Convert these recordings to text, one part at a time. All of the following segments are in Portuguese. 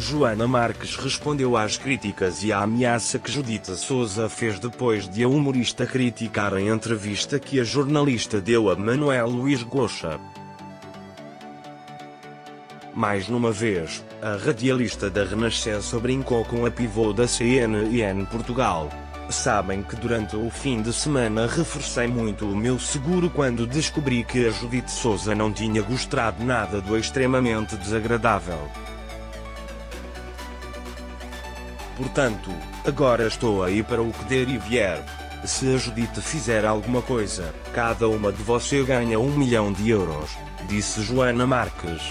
Joana Marques respondeu às críticas e à ameaça que Judita Souza fez depois de a humorista criticar a entrevista que a jornalista deu a Manuel Luís Goxa. Mais numa vez, a radialista da Renascença brincou com a pivô da CNN Portugal. Sabem que durante o fim de semana reforcei muito o meu seguro quando descobri que a Judite Souza não tinha gostado nada do extremamente desagradável. Portanto, agora estou aí para o que der e vier. Se a Judite fizer alguma coisa, cada uma de você ganha um milhão de euros, disse Joana Marques.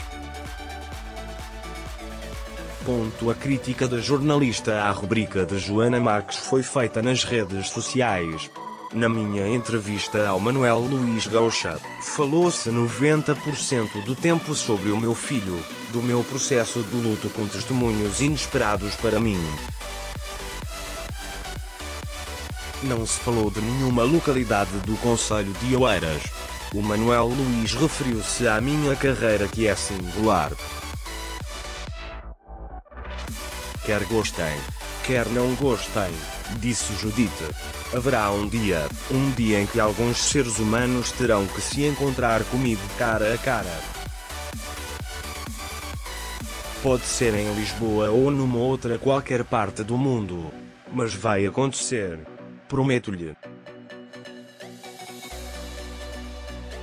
Ponto a crítica da jornalista à rubrica de Joana Marques foi feita nas redes sociais. Na minha entrevista ao Manuel Luís Gaucha, falou-se 90% do tempo sobre o meu filho, do meu processo de luto com testemunhos inesperados para mim. Não se falou de nenhuma localidade do Conselho de Oeiras. O Manuel Luís referiu-se à minha carreira que é singular. Quer gostem, quer não gostem, disse Judite. Haverá um dia, um dia em que alguns seres humanos terão que se encontrar comigo cara a cara. Pode ser em Lisboa ou numa outra qualquer parte do mundo. Mas vai acontecer. Prometo-lhe.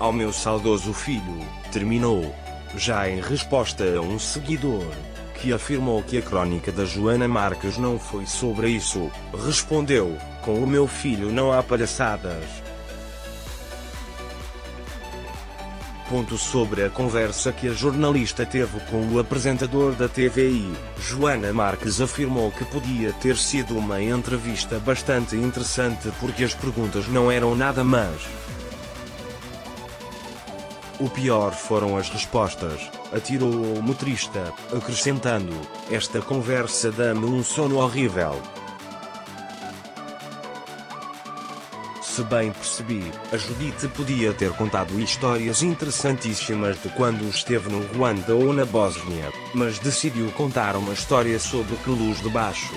Ao meu saudoso filho, terminou. Já em resposta a um seguidor que afirmou que a crônica da Joana Marques não foi sobre isso, respondeu: Com o meu filho não há palhaçadas. Ponto sobre a conversa que a jornalista teve com o apresentador da TVI, Joana Marques afirmou que podia ter sido uma entrevista bastante interessante porque as perguntas não eram nada más. O pior foram as respostas, atirou o motorista, acrescentando: Esta conversa dá-me um sono horrível. Se bem percebi, a Judite podia ter contado histórias interessantíssimas de quando esteve no Ruanda ou na Bósnia, mas decidiu contar uma história sobre que luz de baixo.